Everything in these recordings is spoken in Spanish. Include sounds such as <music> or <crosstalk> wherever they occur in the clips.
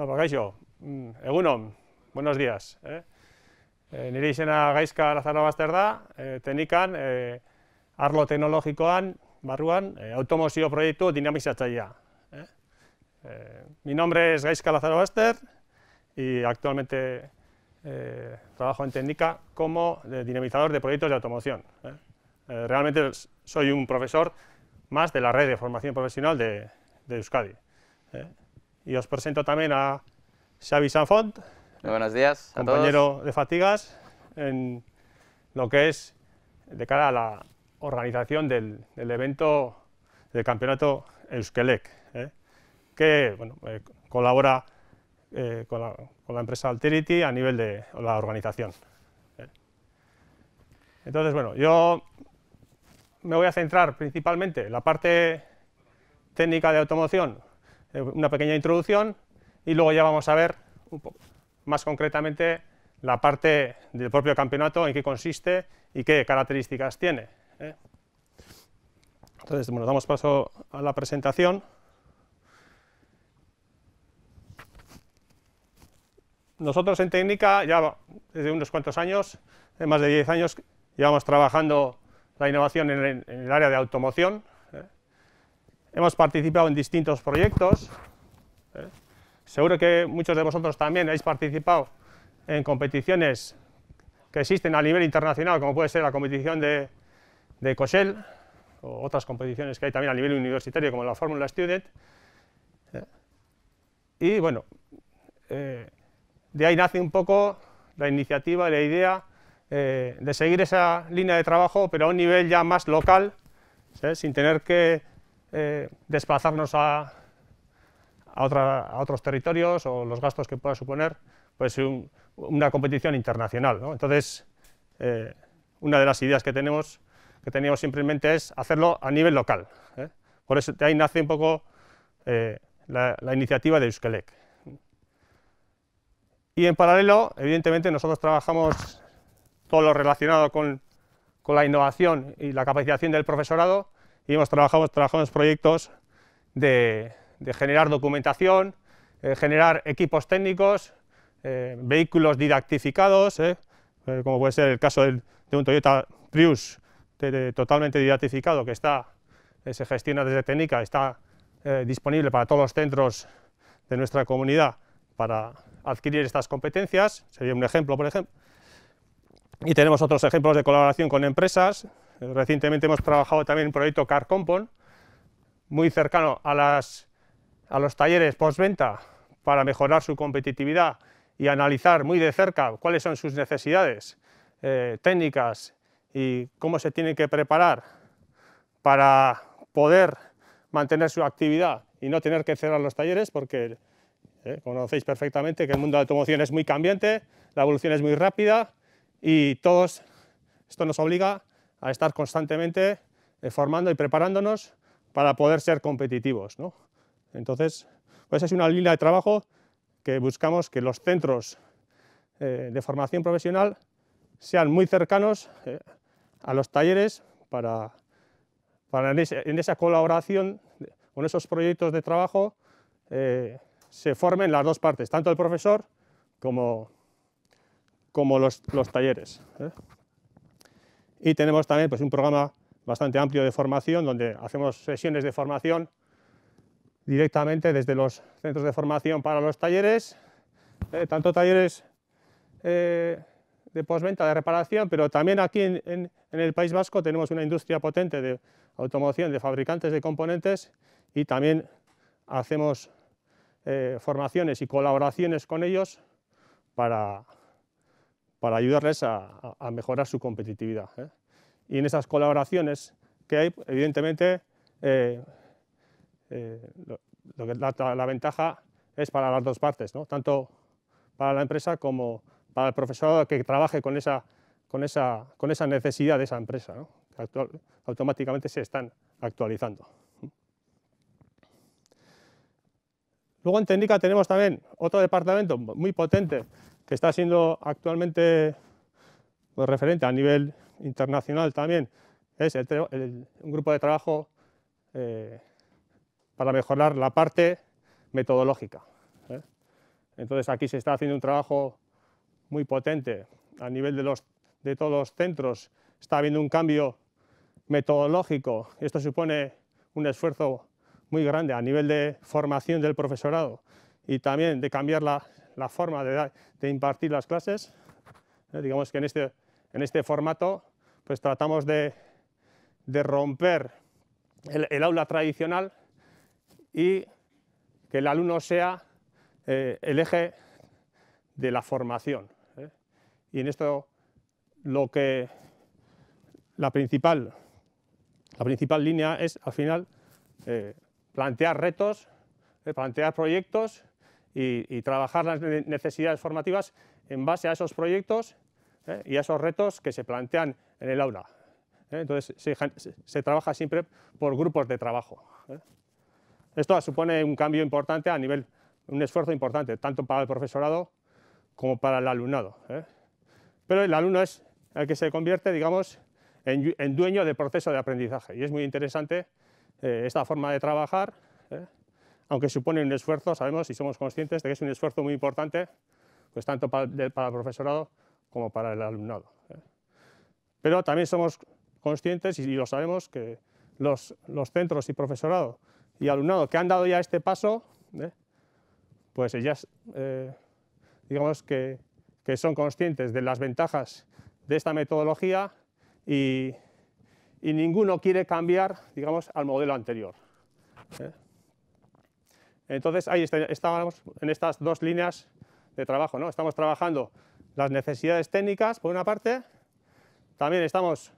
Ba, gaixo, mm, egunon, buenos días. Eh? E, nire izena gaizka Lazaro Baster da, e, tenikan, e, arlo teknologikoan, barruan, e, automozio proiektu dinamizatzailea. Eh? E, mi nombre es Gaizka Lazaro Baster y actualmente eh, trabajo en Técnica como dinamizador de proyectos de automoción. ¿eh? Eh, realmente soy un profesor más de la red de formación profesional de, de Euskadi. Y os presento también a Xavi Sanfont, Muy buenos días a compañero de Fatigas, en lo que es de cara a la organización del, del evento del campeonato Euskelec, que bueno, colabora eh, con, la, con, la, empresa Alterity a nivel de la organización. ¿eh? Entonces, bueno, yo me voy a centrar principalmente en la parte técnica de automoción, eh, una pequeña introducción, y luego ya vamos a ver más concretamente la parte del propio campeonato, en qué consiste y qué características tiene. ¿eh? Entonces, bueno, damos paso a la presentación. Nosotros en técnica ya desde unos cuantos años, de más de 10 años, llevamos trabajando la innovación en el área de automoción. ¿Eh? Hemos participado en distintos proyectos. ¿eh? Seguro que muchos de vosotros también habéis participado en competiciones que existen a nivel internacional, como puede ser la competición de, de COSEL, o otras competiciones que hay también a nivel universitario, como la Fórmula Student. ¿eh? Y bueno, de ahí nace un poco la iniciativa, la idea eh, de seguir esa línea de trabajo, pero a un nivel ya más local, sin tener que eh, desplazarnos a, a, otra, a, otros territorios o los gastos que pueda suponer pues un, una competición internacional. Entonces, eh, una de las ideas que tenemos, que teníamos simplemente es hacerlo a nivel local. ¿eh? Por eso de ahí nace un poco la, iniciativa de Euskelec. Y en paralelo, evidentemente, nosotros trabajamos todo lo relacionado con la innovación y la capacitación del profesorado y hemos trabajado, trabajamos proyectos de, generar documentación, eh, generar equipos técnicos, eh, vehículos didactificados, eh, como puede ser el caso de un Toyota Prius totalmente didactificado que está, se gestiona desde Técnica, está disponible para todos los centros de nuestra comunidad para adquirir estas competencias, sería un ejemplo, por ejemplo. Y tenemos otros ejemplos de colaboración con empresas. Recientemente hemos trabajado también un proyecto Car Compon, muy cercano a los talleres postventa para mejorar su competitividad y analizar muy de cerca cuáles son sus necesidades eh, técnicas y cómo se tienen que preparar para poder mantener su actividad y no tener que cerrar los talleres, porque ¿eh? Conocéis perfectamente que el mundo de la automoción es muy cambiante, la evolución es muy rápida y todos, esto nos obliga a estar constantemente eh, formando y preparándonos para poder ser competitivos. ¿no? Entonces, pues es una línea de trabajo que buscamos que los centros eh, de formación profesional sean muy cercanos eh, a los talleres para, para en, esa colaboración con esos proyectos de trabajo se formen las dos partes, tanto el profesor como, como los, los talleres. Y tenemos también pues, un programa bastante amplio de formación, donde hacemos sesiones de formación directamente desde los centros de formación para los talleres, eh, tanto talleres eh, de postventa, de reparación, pero también aquí en, el País Vasco tenemos una industria potente de automoción, de fabricantes de componentes y también hacemos eh, formaciones y colaboraciones con ellos para, para ayudarles a, mejorar su competitividad. Y en esas colaboraciones que hay, evidentemente, eh, eh lo, que la, la, ventaja es para las dos partes, ¿no? tanto para la empresa como para el profesorado que trabaje con esa, con esa, con esa necesidad de esa empresa, ¿no? que automáticamente se están actualizando. Luego en técnica tenemos también otro departamento muy potente que está siendo actualmente pues, referente a nivel internacional también, es el, el, un grupo de trabajo eh, para mejorar la parte metodológica. ¿eh? Entonces aquí se está haciendo un trabajo muy potente a nivel de, los, de todos los centros. Está habiendo un cambio metodológico. Esto supone un esfuerzo muy grande a nivel de formación del profesorado y también de cambiar la, la forma de, de, impartir las clases. Eh, digamos que en este, en este formato pues tratamos de, de romper el, aula tradicional y que el alumno sea eh, el eje de la formación. ¿eh? Y en esto lo que la principal, la principal línea es al final eh, plantear retos, plantear proyectos y, trabajar las necesidades formativas en base a esos proyectos eh, y a esos retos que se plantean en el aula. ¿eh? Entonces se, se, trabaja siempre por grupos de trabajo. Esto supone un cambio importante a nivel, un esfuerzo importante, tanto para el profesorado como para el alumnado. Pero el alumno es el que se convierte, digamos, en, en dueño del proceso de aprendizaje y es muy interesante eh, esta forma de trabajar, eh, aunque supone un esfuerzo, sabemos y somos conscientes de que es un esfuerzo muy importante, pues tanto para, para el profesorado como para el alumnado. Eh. Pero también somos conscientes y, lo sabemos que los, centros y profesorado y alumnado que han dado ya este paso, pues ellas, digamos que, son conscientes de las ventajas de esta metodología y, ninguno quiere cambiar, digamos, al modelo anterior. ¿eh? Entonces, ahí estábamos en estas dos líneas de trabajo. ¿no? Estamos trabajando las necesidades técnicas, por una parte, también estamos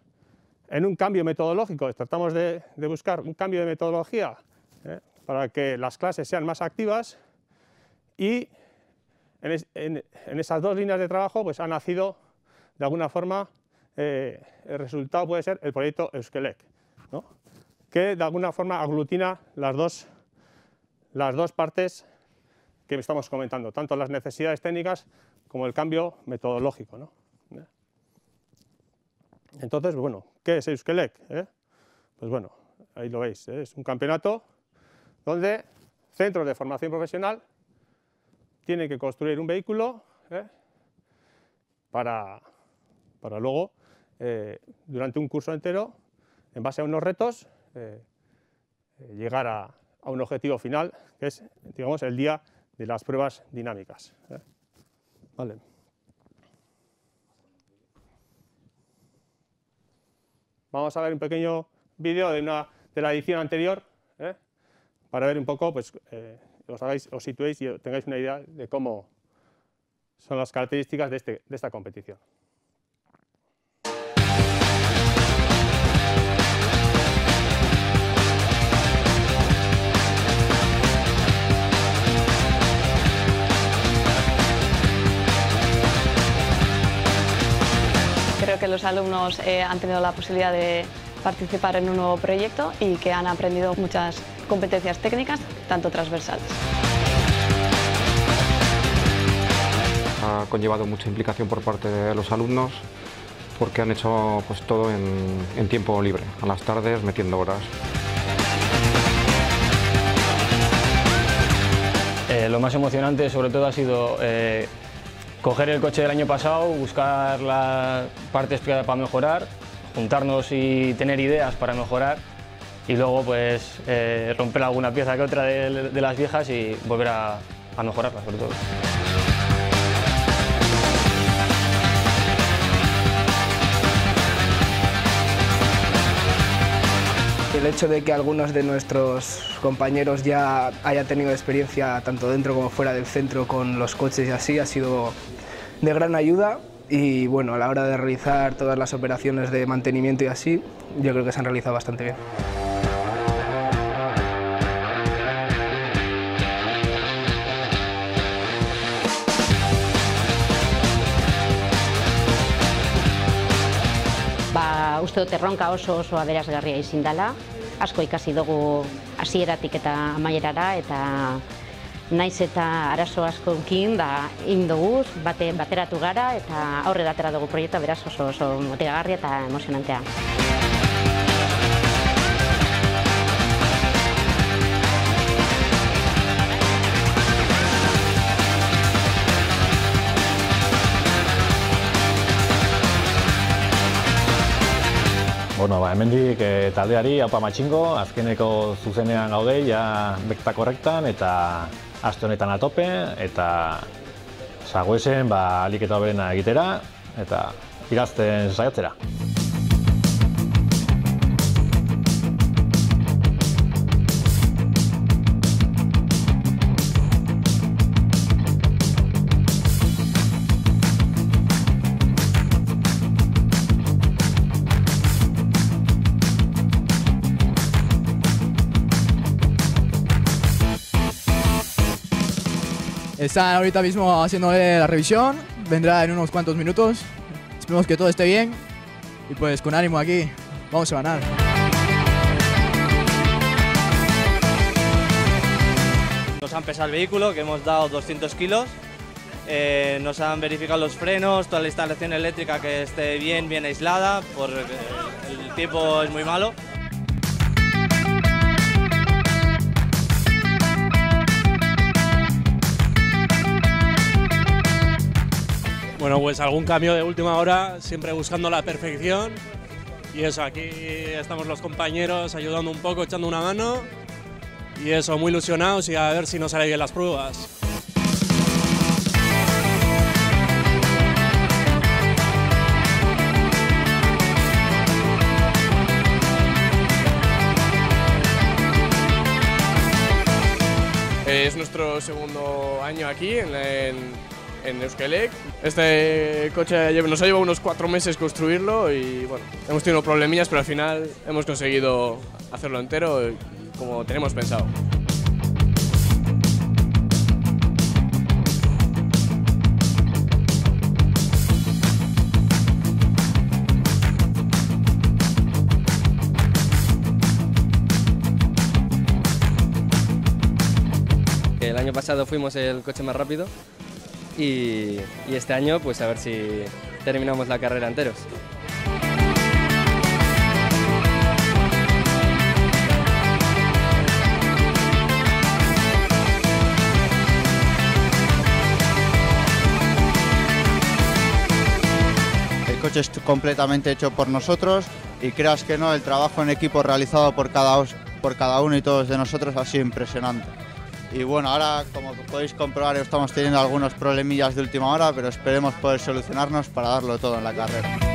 en un cambio metodológico, tratamos de, buscar un cambio de metodología ¿eh? para que las clases sean más activas y en, en, esas dos líneas de trabajo pues, ha nacido, de alguna forma, eh, el resultado puede ser el proyecto Euskelec, que de alguna forma aglutina las dos, las dos partes que estamos comentando, tanto las necesidades técnicas como el cambio metodológico. ¿no? Entonces, bueno, ¿qué es Euskelec? Eh? Pues bueno, ahí lo veis, ¿eh? es un campeonato donde centros de formación profesional tienen que construir un vehículo ¿eh? para, para luego eh, durante un curso entero, en base a unos retos, eh, eh, llegar a, a, un objetivo final, que es, digamos, el día de las pruebas dinámicas. Vale. Vamos a ver un pequeño vídeo de, una, de la edición anterior, ¿eh? para ver un poco, pues, eh, os, hagáis, os situéis y tengáis una idea de cómo son las características de, este, de esta competición. Que los alumnos eh, han tenido la posibilidad de participar en un nuevo proyecto y que han aprendido muchas competencias técnicas, tanto transversales. Ha conllevado mucha implicación por parte de los alumnos porque han hecho pues, todo en, en tiempo libre, a las tardes metiendo horas. Eh, lo más emocionante sobre todo ha sido eh, coger el coche del año pasado, buscar las partes para mejorar, juntarnos y tener ideas para mejorar y luego pues eh, romper alguna pieza que otra de, las viejas y volver a, a mejorarlas sobre todo. El hecho de que algunos de nuestros compañeros ya hayan tenido experiencia tanto dentro como fuera del centro con los coches y así ha sido de gran ayuda y bueno, a la hora de realizar todas las operaciones de mantenimiento y así, yo creo que se han realizado bastante bien. Uste dut erronka oso oso aberasgarria izin dela, asko ikasi dugu hasieratik eta amaierara eta naiz eta arazo askonkin ba egin dugu bate bateratu gara eta aurrera atera dugu proiektua beraz oso oso motivagarria eta emozionantea. Hemendik e, taldeari, haupa matxingo, azkeneko zuzenean gaude, ja bekta korrektan, eta aste honetan atope, eta zagoezen, ba, alik eta egitera, eta irazten saiatzera. Están ahorita mismo haciéndole la revisión, vendrá en unos cuantos minutos. Esperemos que todo esté bien y pues con ánimo aquí, vamos a ganar. Nos han pesado el vehículo, que hemos dado 200 kilos. Eh, nos han verificado los frenos, toda la instalación eléctrica que esté bien, bien aislada, porque el tiempo es muy malo. Bueno, pues algún cambio de última hora, siempre buscando la perfección. Y eso, aquí estamos los compañeros ayudando un poco, echando una mano. Y eso, muy ilusionados y a ver si nos salen bien las pruebas. Es nuestro segundo año aquí en, en en Euskelec. Este coche nos ha llevado unos cuatro meses construirlo y bueno, hemos tenido problemillas, pero al final hemos conseguido hacerlo entero como tenemos pensado. El año pasado fuimos el coche más rápido y, este año pues a ver si terminamos la carrera enteros. El coche es completamente hecho por nosotros y creas que no, el trabajo en equipo realizado por cada, por cada uno y todos de nosotros ha sido impresionante. Y bueno, ahora como podéis comprobar estamos teniendo algunos problemillas de última hora, pero esperemos poder solucionarnos para darlo todo en la carrera.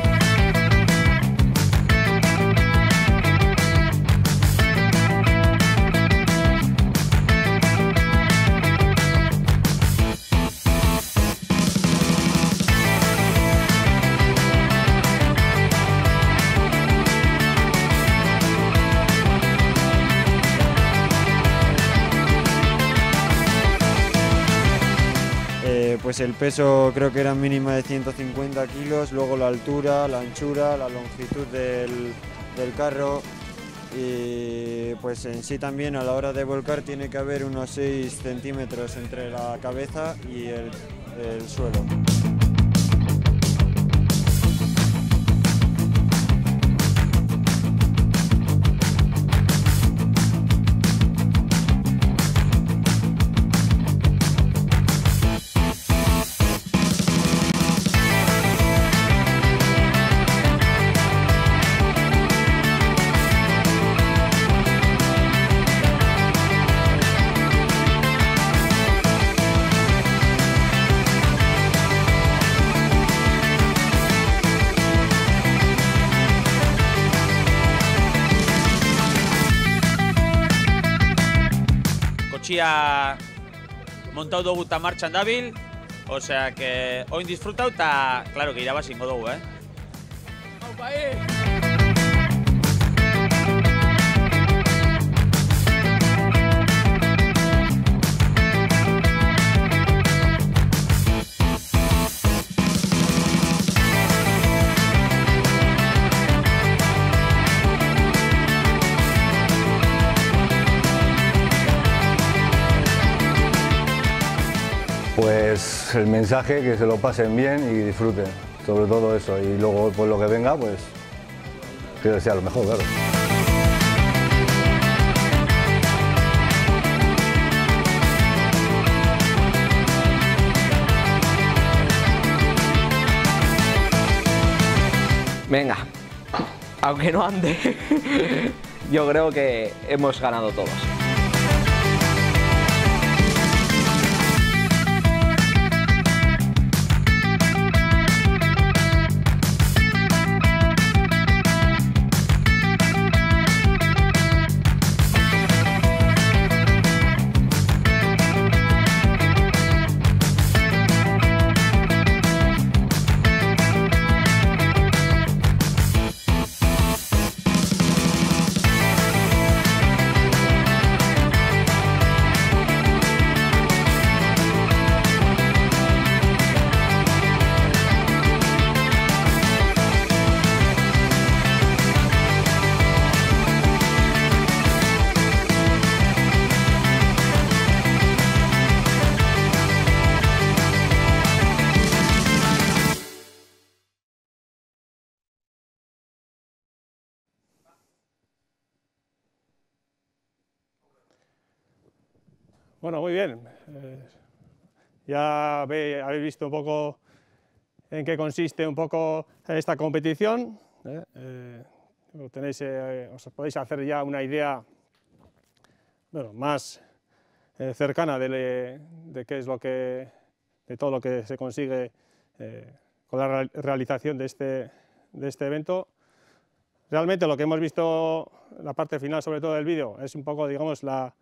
Pues el peso creo que era mínima de 150 kilos, luego la altura, la anchura, la longitud del, carro y pues en sí también a la hora de volcar tiene que haber unos 6 centímetros entre la cabeza y el suelo. Montau dugu eta martxan dabil, osea, que oin disfrutau eta, claro, que irabazingo dugu, eh? Aupa, eh! <laughs> el mensaje, que se lo pasen bien y disfruten, sobre todo eso. Y luego, pues lo que venga, pues que sea lo mejor, claro. Venga, aunque no ande, <laughs> yo creo que hemos ganado todos. Bueno, muy bien. Eh, ya ve- habéis visto un poco en qué consiste un poco esta competición. ¿eh? Eh, tenéis, eh, os podéis hacer ya una idea bueno, más eh, cercana de, le- de qué es lo que, de todo lo que se consigue eh, con la real- realización de este, de este evento. Realmente lo que hemos visto, la parte final sobre todo del vídeo, es un poco, digamos, la,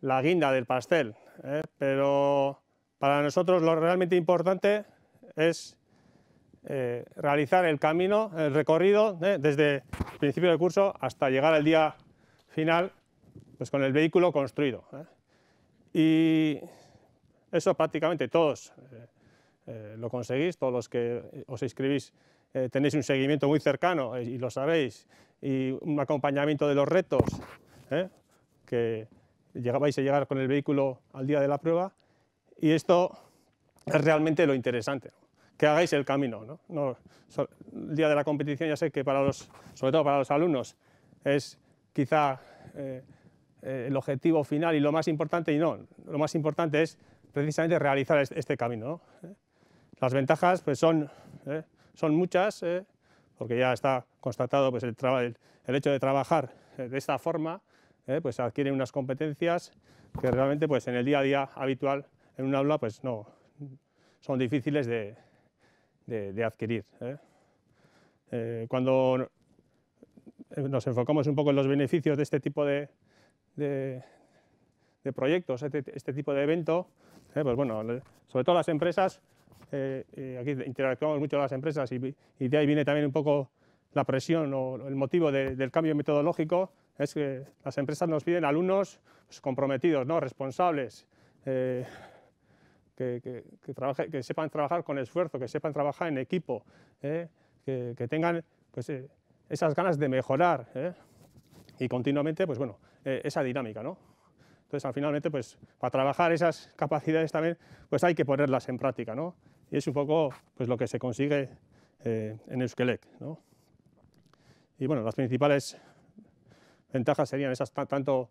la guinda del pastel, ¿eh? pero para nosotros lo realmente importante es eh, realizar el camino, el recorrido, ¿eh? desde el principio del curso hasta llegar al día final, pues con el vehículo construido. ¿eh? Y eso prácticamente todos eh, eh, lo conseguís, todos los que os inscribís tenéis un seguimiento muy cercano y lo sabéis, y un acompañamiento de los retos, que llega- vais a llegar con el vehículo al día de la prueba, y esto es realmente lo interesante, que hagáis el camino. ¿no? El día de la competición ya sé que para los, sobre todo para los alumnos, es quizá eh, eh, el objetivo final y lo más importante, y no, lo más importante es precisamente realizar este, camino. ¿no? ¿Eh? Las ventajas pues, son, son muchas, porque ya está constatado pues, el, el- el hecho de trabajar de esta forma, ¿eh? pues adquieren unas competencias que realmente pues, en el día a día habitual en un aula pues, no, son difíciles de, adquirir. ¿eh? Eh, cuando nos enfocamos un poco en los beneficios de este tipo de, proyectos, este, este tipo de evento, pues bueno, sobre todo las empresas, aquí interactuamos mucho con las empresas y, de ahí viene también un poco la presión o el motivo de- del cambio metodológico, es que las empresas nos piden alumnos pues, comprometidos, ¿no? responsables, eh, que, que- que que sepan trabajar con esfuerzo, que sepan trabajar en equipo, ¿eh? que, tengan pues, eh, esas ganas de mejorar ¿eh? y continuamente pues, bueno, esa dinámica. ¿no? Entonces, al finalmente, pues, para trabajar esas capacidades también, pues hay que ponerlas en práctica. ¿no? Y es un poco pues, lo que se consigue en Euskelec. ¿no? Y bueno, las principales ventajas serían esas ta- tanto,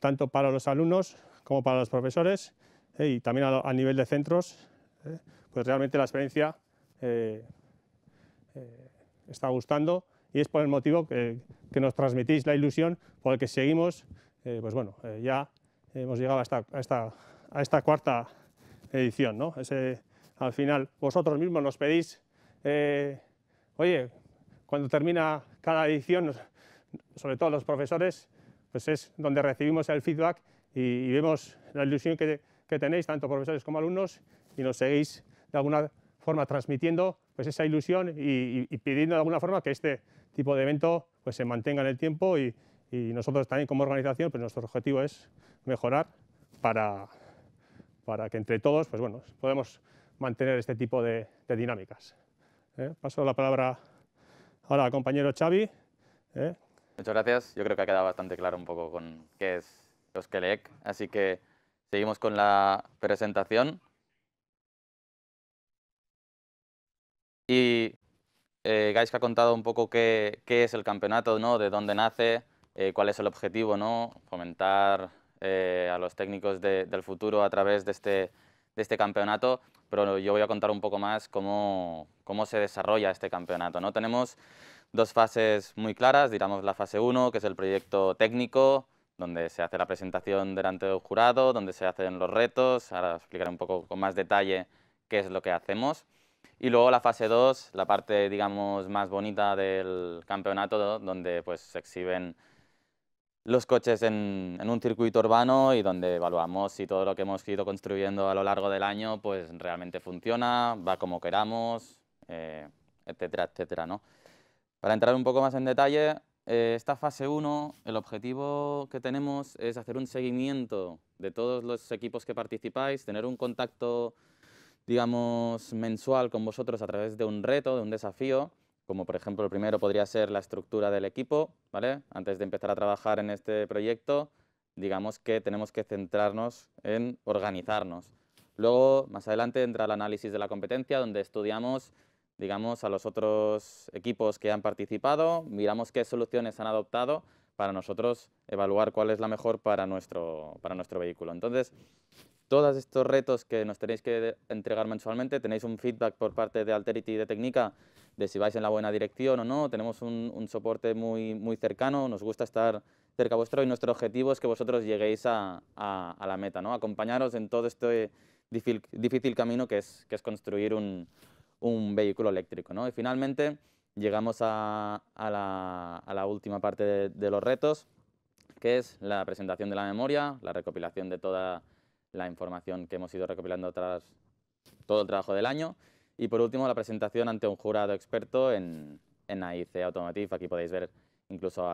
tanto para los alumnos como para los profesores eh, y también a, nivel de centros, eh, pues realmente la experiencia eh, está gustando y es por el motivo que, que nos transmitís la ilusión por el que seguimos, pues bueno, ya hemos llegado a esta, cuarta edición, ¿no? Ese, al final vosotros mismos nos pedís, oye, cuando termina cada edición, sobre todo los profesores, pues es donde recibimos el feedback y, vemos la ilusión que, tenéis, tanto profesores como alumnos, y nos seguís de alguna forma transmitiendo pues, esa ilusión y, pidiendo de alguna forma que este tipo de evento pues, se mantenga en el tiempo y, nosotros también como organización, pues nuestro objetivo es mejorar para, para que entre todos pues, bueno, podamos mantener este tipo de, de dinámicas. ¿eh? Paso la palabra ahora al compañero Xavi. ¿eh? Muchas gracias. Yo creo que ha quedado bastante claro un poco con qué es Euskelec, así que seguimos con la presentación. Y eh, Gaiska ha contado un poco qué, qué es el campeonato, ¿no? de dónde nace, eh, cuál es el objetivo, ¿no? fomentar eh, a los técnicos de- del futuro a través de este, de este campeonato, pero yo voy a contar un poco más cómo, cómo se desarrolla este campeonato. ¿no? Tenemos dos fases muy claras, digamos la fase 1, que es el proyecto técnico, donde se hace la presentación delante del jurado, donde se hacen los retos, ahora explicaré un poco con más detalle qué es lo que hacemos. Y luego la fase 2, la parte, digamos, más bonita del campeonato, donde pues, se exhiben los coches en, un circuito urbano y donde evaluamos si todo lo que hemos ido construyendo a lo largo del año pues realmente funciona, va como queramos, eh, etcétera, etcétera, ¿no? Para entrar un poco más en detalle, eh, esta fase 1, el objetivo que tenemos es hacer un seguimiento de todos los equipos que participáis, tener un contacto digamos, mensual con vosotros a través de un reto, de un desafío, como por ejemplo el primero podría ser la estructura del equipo, ¿vale? Antes de empezar a trabajar en este proyecto, digamos que tenemos que centrarnos en organizarnos. Luego, más adelante, entra el análisis de la competencia, donde estudiamos, digamos, a los otros equipos que han participado, miramos qué soluciones han adoptado para nosotros evaluar cuál es la mejor para nuestro, para nuestro vehículo. Entonces, todos estos retos que nos tenéis que entregar mensualmente, tenéis un feedback por parte de Alterity y de Técnica de si vais en la buena dirección o no, tenemos un, soporte muy, muy cercano, nos gusta estar cerca vuestro y nuestro objetivo es que vosotros lleguéis a, la meta, ¿no? acompañaros en todo este difícil, camino que es, que es construir un, vehículo eléctrico. ¿no? Y finalmente llegamos a, la, última parte de, de los retos, que es la presentación de la memoria, la recopilación de toda la información que hemos ido recopilando tras todo el trabajo del año. Y por último, la presentación ante un jurado experto en, en AIC Automotive. Aquí podéis ver incluso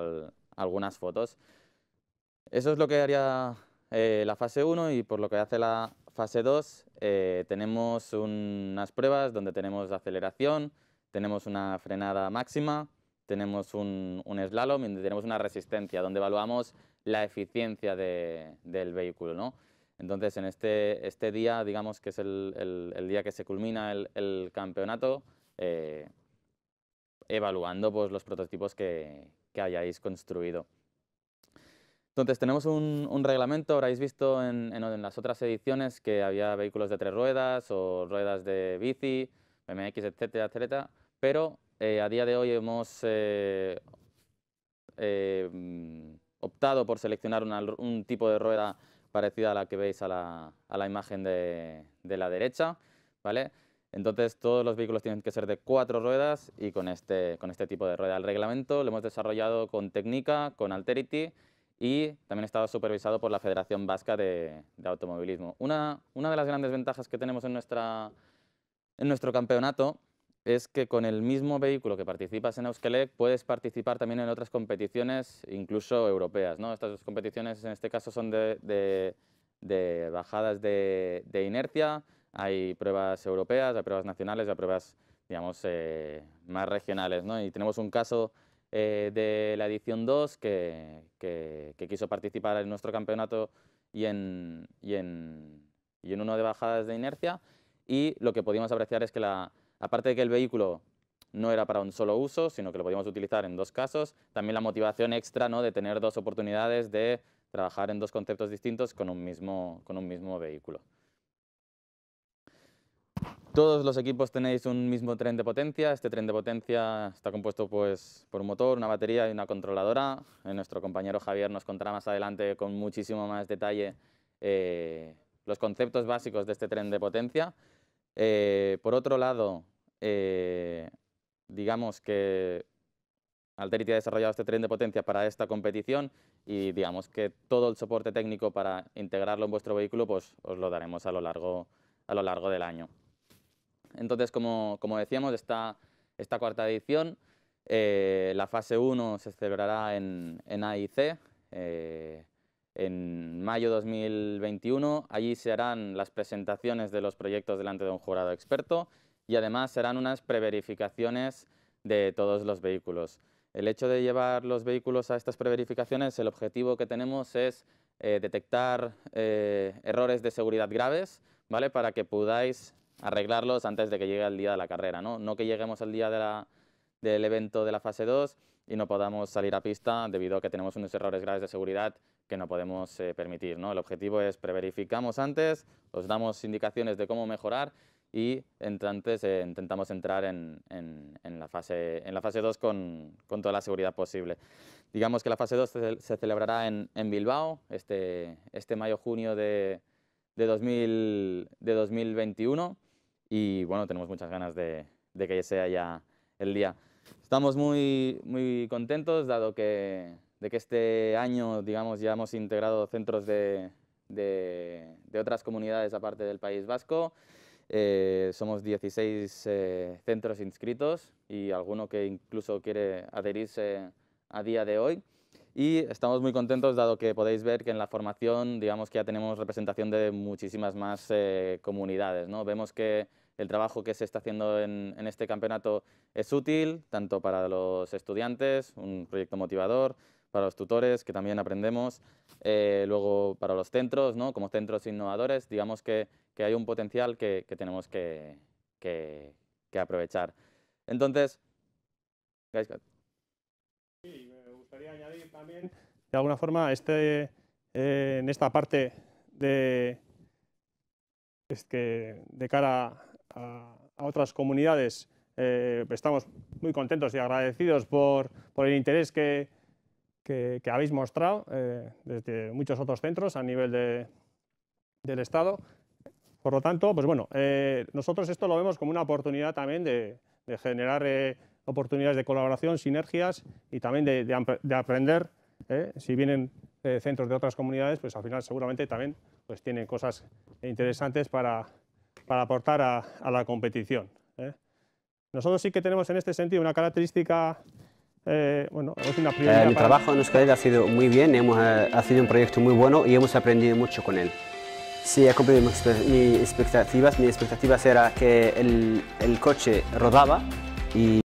algunas fotos. Eso es lo que haría eh, la fase 1 y por lo que hace la fase 2 eh, tenemos unas pruebas donde tenemos aceleración, tenemos una frenada máxima, tenemos un, slalom y tenemos una resistencia donde evaluamos la eficiencia del vehículo. ¿no? Entonces, en este, este día, digamos que es el, día que se culmina el, campeonato, eh, evaluando pues, los prototipos que, hayáis construido. Entonces, tenemos un, reglamento, habréis visto en, las otras ediciones que había vehículos de tres ruedas o ruedas de bici, BMX, etcétera, etcétera, pero eh, a día de hoy hemos eh, mm, optado por seleccionar un tipo de rueda parecida a la que veis a la, imagen de, la derecha, ¿vale? Entonces todos los vehículos tienen que ser de cuatro ruedas y con este, con este tipo de rueda. El reglamento lo hemos desarrollado con Técnica, con Alterity y también estado supervisado por la Federación Vasca de, Automovilismo. Una, una, de las grandes ventajas que tenemos en, nuestra, en nuestro campeonato es que con el mismo vehículo que participas en Euskelec puedes participar también en otras competiciones, incluso europeas. ¿no? Estas competiciones en este caso son de, bajadas de, inercia, hay pruebas europeas, hay pruebas nacionales, hay pruebas digamos, eh, más regionales. ¿no? Y tenemos un caso eh, de la edición 2 que, quiso participar en nuestro campeonato y en, y en, y en uno de bajadas de inercia y lo que pudimos apreciar es que la, Aparte de que el vehículo no era para un solo uso, sino que lo podíamos utilizar en dos casos, también la motivación extra ¿no? de tener dos oportunidades de trabajar en dos conceptos distintos con un mismo, con un mismo vehículo. Todos los equipos tenéis un mismo tren de potencia. Este tren de potencia está compuesto pues, por un motor, una batería y una controladora. Eh, nuestro compañero Javier nos contará más adelante con muchísimo más detalle eh, los conceptos básicos de este tren de potencia. Eh, por otro lado, digamos que Alterity ha desarrollado este tren de potencia para esta competición y digamos que todo el soporte técnico para integrarlo en vuestro vehículo pues os lo daremos a lo largo, a lo largo del año. Entonces, como, decíamos, esta, esta cuarta edición, eh, la fase 1 se celebrará en, en AIC eh, en mayo 2021. Allí se harán las presentaciones de los proyectos delante de un jurado experto y además serán unas preverificaciones de todos los vehículos. El hecho de llevar los vehículos a estas preverificaciones, el objetivo que tenemos es eh, detectar eh, errores de seguridad graves, ¿vale? Para que podáis arreglarlos antes de que llegue el día de la carrera, ¿no? No que lleguemos al día del evento de la fase 2 y no podamos salir a pista debido a que tenemos unos errores graves de seguridad que no podemos eh, permitir. ¿no? El objetivo es preverificamos antes, os damos indicaciones de cómo mejorar y entonces eh, intentamos entrar en, en, en, la fase, en la fase 2 con, con, toda la seguridad posible. Digamos que la fase 2 se, se celebrará en, en, Bilbao este, este mayo-junio de, de, 2000, de 2021 y bueno, tenemos muchas ganas de, de que sea ya el día. Estamos muy, muy contentos dado que, de que este año digamos, ya hemos integrado centros de, de, otras comunidades aparte del País Vasco. Eh, somos 16 eh, centros inscritos y alguno que incluso quiere adherirse a día de hoy. Y estamos muy contentos dado que podéis ver que en la formación digamos que ya tenemos representación de muchísimas más eh, comunidades. ¿no? Vemos que el trabajo que se está haciendo en, en, este campeonato es útil, tanto para los estudiantes, un proyecto motivador, para los tutores, que también aprendemos, eh, luego para los centros, ¿no? como centros innovadores, digamos que, que hay un potencial que, que tenemos que, que, aprovechar. Entonces, gustaría añadir también, de alguna forma, este, eh, en esta parte de, es que de cara a, otras comunidades, eh, estamos muy contentos y agradecidos por, por el interés que, que, habéis mostrado eh, desde muchos otros centros a nivel de, del Estado. Por lo tanto, pues bueno, nosotros esto lo vemos como una oportunidad también de, de generar oportunidades de colaboración, sinergias y también de, de, de aprender. Eh, si vienen eh, centros de otras comunidades, pues al final seguramente también pues, tienen cosas interesantes para, para aportar a, a la competición. ¿eh? Nosotros sí que tenemos en este sentido una característica eh, bueno, es una eh, mi trabajo en Euskadi ha sido muy bien, hemos, eh, ha sido un proyecto muy bueno y hemos aprendido mucho con él. Sí, he cumplido mis expectativas. Mis expectativas era que el, el coche rodaba y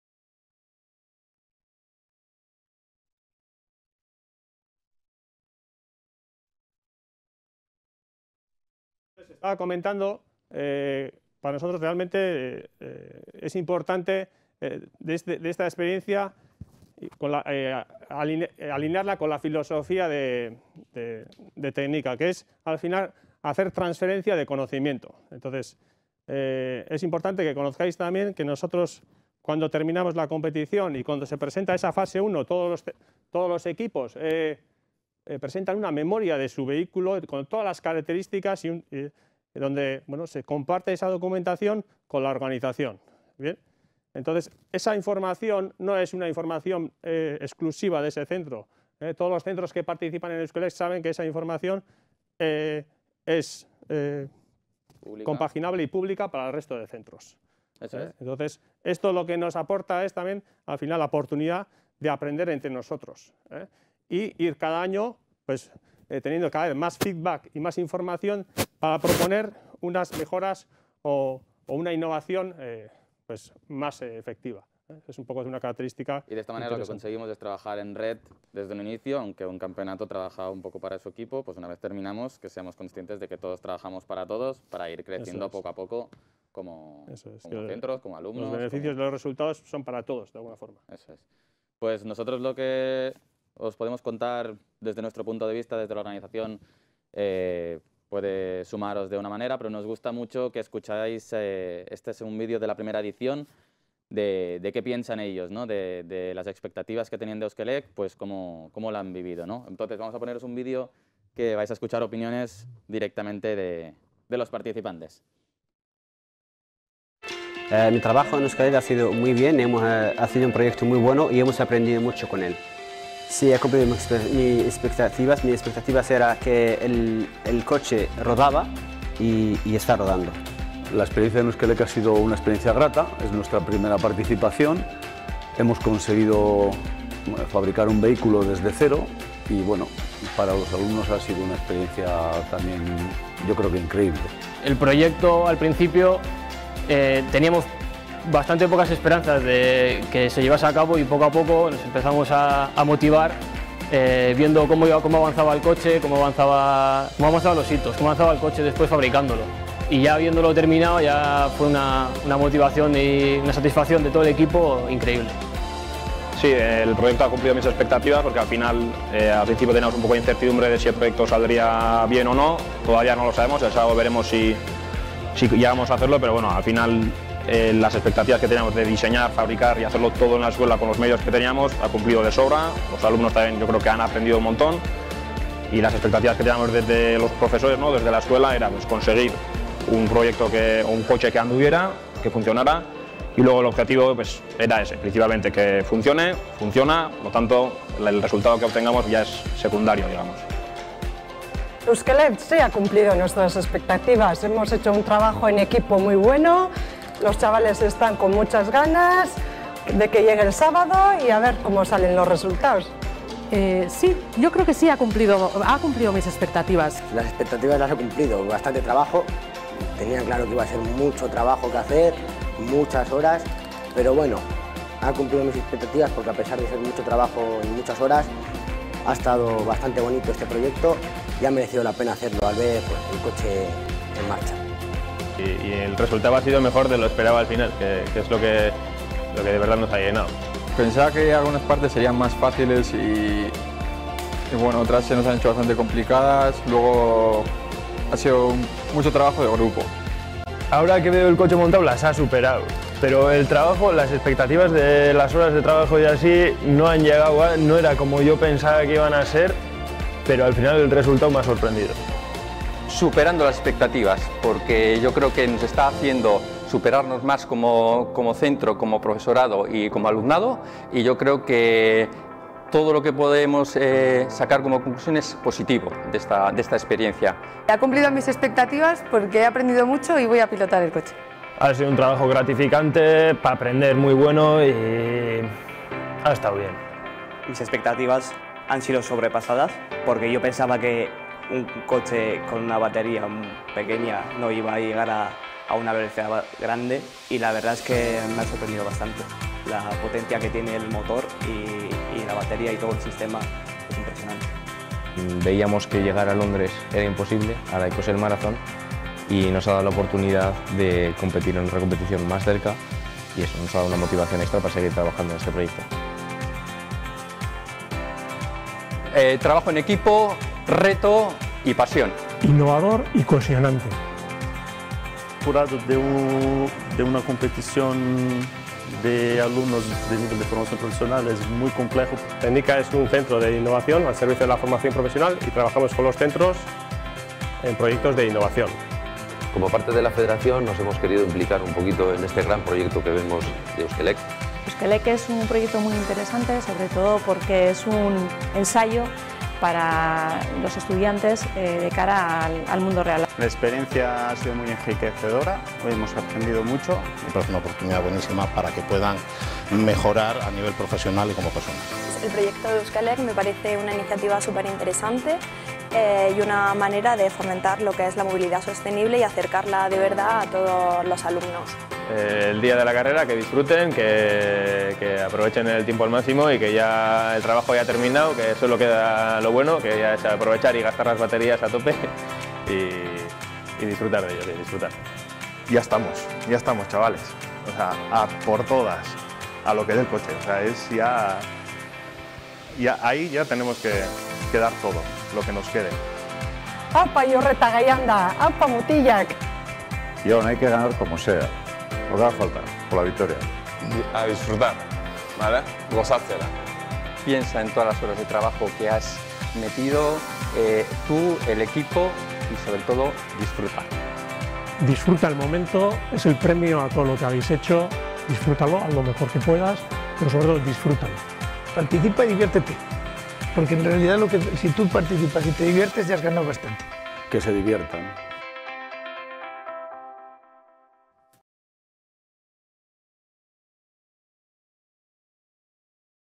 estaba comentando, eh, para nosotros realmente eh, es importante eh, de, este, de, esta experiencia alinearla con la filosofía de, de, técnica, que es al final hacer transferencia de conocimiento. Entonces, es importante que conozcáis también que nosotros, cuando terminamos la competición y cuando se presenta esa fase 1, todos los, equipos presentan una memoria de su vehículo con todas las características y, un, donde bueno, se comparte esa documentación con la organización. ¿bien? Entonces, esa información no es una información eh, exclusiva de ese centro. Eh, todos los centros que participan en el Euskelex saben que esa información eh, es compaginable y pública para el resto de centros. Eso es. Entonces, esto lo que nos aporta es también, al final, la oportunidad de aprender entre nosotros y ir cada año pues, teniendo cada vez más feedback y más información para proponer unas mejoras o, o una innovación pues, más eh, efectiva. ¿eh? Es un poco una característica. Y de esta manera lo que conseguimos es trabajar en red desde un inicio, aunque un campeonato trabaja un poco para su equipo, pues una vez terminamos, que seamos conscientes de que todos trabajamos para todos, para ir creciendo es. poco a poco como, es, como centros, como alumnos. Los beneficios como... de los resultados son para todos, de alguna forma. Eso es. Pues nosotros lo que os podemos contar desde nuestro punto de vista, desde la organización, eh, puede sumaros de una manera, pero nos gusta mucho que escucháis, eh, este es un vídeo de la primera edición, de, qué piensan ellos, ¿no? de, las expectativas que tenían de Euskelec, pues cómo, cómo lo han vivido. ¿no? Entonces vamos a poneros un vídeo que vais a escuchar opiniones directamente de, los participantes. Eh, mi trabajo en Euskadi ha sido muy bien, hemos, ha sido un proyecto muy bueno y hemos aprendido mucho con él. Sí, he cumplido mis expectativas. Mi expectativas era que el, el coche rodaba y, y, está rodando. La experiencia de Euskelec ha sido una experiencia grata, es nuestra primera participación. Hemos conseguido fabricar un vehículo desde cero y bueno, para los alumnos ha sido una experiencia también, yo creo que increíble. El proyecto al principio eh, teníamos bastante pocas esperanzas de que se llevase a cabo y poco a poco nos empezamos a, a motivar eh, viendo cómo, iba, cómo avanzaba el coche, cómo, avanzaba, cómo avanzaban los hitos, cómo avanzaba el coche después fabricándolo. Y ya viéndolo terminado ya fue una, una motivación y una satisfacción de todo el equipo increíble. Sí, el proyecto ha cumplido mis expectativas porque al final, eh, al principio teníamos un poco de incertidumbre de si el proyecto saldría bien o no. Todavía no lo sabemos, sábado veremos si, sí llegamos a hacerlo, pero bueno, al final eh, las expectativas que teníamos de diseñar, fabricar y hacerlo todo en la escuela con los medios que teníamos ha cumplido de sobra. Los alumnos también yo creo que han aprendido un montón y las expectativas que teníamos desde los profesores, ¿no? desde la escuela, era pues, conseguir un proyecto, que, un coche que anduviera, que funcionara y luego el objetivo pues, era ese, principalmente que funcione, funciona, por lo tanto el resultado que obtengamos ya es secundario, digamos. Euskelec sí ha cumplido nuestras expectativas, hemos hecho un trabajo en equipo muy bueno, los chavales están con muchas ganas de que llegue el sábado y a ver cómo salen los resultados. Eh, sí, yo creo que sí ha cumplido, ha cumplido mis expectativas. Las expectativas las he cumplido, bastante trabajo, tenía claro que iba a ser mucho trabajo que hacer, muchas horas, pero bueno, ha cumplido mis expectativas porque a pesar de ser mucho trabajo y muchas horas, ha estado bastante bonito este proyecto y ha merecido la pena hacerlo al ver pues, el coche en marcha y, el resultado ha sido mejor de lo esperado al final, que, es lo que, lo que de verdad nos ha llenado. Pensaba que algunas partes serían más fáciles y, bueno, otras se nos han hecho bastante complicadas, luego ha sido mucho trabajo de grupo. Ahora que veo el coche montado las ha superado, pero el trabajo, las expectativas de las horas de trabajo y así no han llegado, no era como yo pensaba que iban a ser, pero al final el resultado me ha sorprendido superando las expectativas, porque yo creo que nos está haciendo superarnos más como, centro, como profesorado y como alumnado, y yo creo que todo lo que podemos eh, sacar como conclusión es positivo de esta, de esta experiencia. Ha cumplido mis expectativas porque he aprendido mucho y voy a pilotar el coche. Ha sido un trabajo gratificante, para aprender muy bueno y ha estado bien. Mis expectativas han sido sobrepasadas porque yo pensaba que un coche con una batería pequeña no iba a llegar a, una velocidad grande y la verdad es que me ha sorprendido bastante. La potencia que tiene el motor y, la batería y todo el sistema es impresionante. Veíamos que llegar a Londres era imposible, a la el Marathon, y nos ha dado la oportunidad de competir en otra competición más cerca y eso nos ha dado una motivación extra para seguir trabajando en este proyecto. Eh, trabajo en equipo, reto y pasión. Innovador y cohesionante. Jurado de, de una competición de alumnos de nivel de formación profesional es muy complejo. Técnica es un centro de innovación al servicio de la formación profesional y trabajamos con los centros en proyectos de innovación. Como parte de la federación nos hemos querido implicar un poquito en este gran proyecto que vemos de Euskelec. Euskelec es un proyecto muy interesante, sobre todo porque es un ensayo para los estudiantes eh, de cara al, mundo real. La experiencia ha sido muy enriquecedora, hoy hemos aprendido mucho. Me parece una oportunidad buenísima para que puedan mejorar a nivel profesional y como personas. El proyecto de Euskalec me parece una iniciativa súper interesante eh, y una manera de fomentar lo que es la movilidad sostenible y acercarla de verdad a todos los alumnos. Eh, el día de la carrera, que disfruten, que, aprovechen el tiempo al máximo y que ya el trabajo ya ha terminado, que solo queda lo bueno, que ya es aprovechar y gastar las baterías a tope y, disfrutar de ello, disfrutar. Ya estamos, ya estamos chavales, o sea, a por todas, a lo que es el coche, o sea, es ya, ya ahí ya tenemos que, que dar todo, lo que nos quede. ¡Apa, yo retagayanda! ¡Apa, mutillak! Y aún hay que ganar como sea. Nos da falta por la victoria. A disfrutar, ¿vale? Gozársela. Piensa en todas las horas de trabajo que has metido, eh, tú, el equipo y sobre todo disfruta. Disfruta el momento, es el premio a todo lo que habéis hecho, disfrútalo a lo mejor que puedas, pero sobre todo disfrútalo. Participa y diviértete, porque en realidad lo que, si tú participas y te diviertes ya has ganado bastante. Que se diviertan,